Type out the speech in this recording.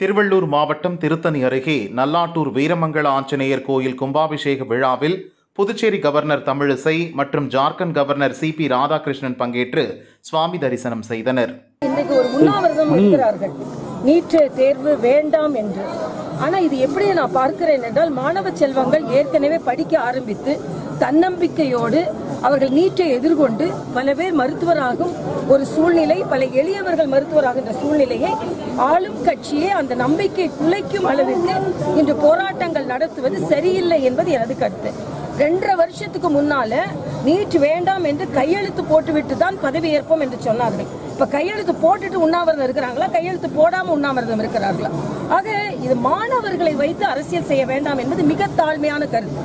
திருவள்ளூர் மாவட்டம் திருத்தணி அருகே நல்லாட்டூர் வீரமங்கள ஆஞ்சநேயர் கோயில் கும்பாபிஷேக விழாவில் புதுச்சேரி கவர்னர் தமிழிசை மற்றும் Jharkhand governor C P Radhakrishnan பங்கேற்று சுவாமி தரிசனம் செய்தனர். இன்றைக்கு ஒரு உண்ணாவிரதம் இருக்கிறார்கள். நீட்டு தேர்வு வேண்டாம் என்று. ஆனா இது எப்படி நான் பார்க்கிறேன் என்றால் மாணவ செல்வங்கள் ஏற்கனவே படிக்க ஆரம்பித்து தன்னம்பிக்கையோடு அவர்கள் நீட்டை எதிர்கொண்டு பல பேர் மருத்துவராகும் ஒரு சூழ்நிலை பல எளியவர்கள் மருத்துவராகின்ற சூழ்நிலையை ஆளும் கட்சியே அந்த நம்பிக்கை குலைக்கும் அளவிற்கு இன்று போராட்டங்கள் நடத்துவது சரியில்லை என்பது எனது கருத்து. ரெண்டரை வருஷத்துக்கு முன்னால நீட் வேண்டாம் என்று கையெழுத்து போட்டுவிட்டு தான் பதவி ஏற்போம் என்று சொன்னார்கள். இப்ப கையெழுத்து போட்டுட்டு உண்ணாவிரதம் இருக்கிறாங்களா கையெழுத்து போடாம உண்ணாவிரதம் இருக்கிறார்களா? ஆக இது மாணவர்களை வைத்து அரசியல் செய்ய வேண்டாம் என்பது மிக தாழ்மையான கருத்து.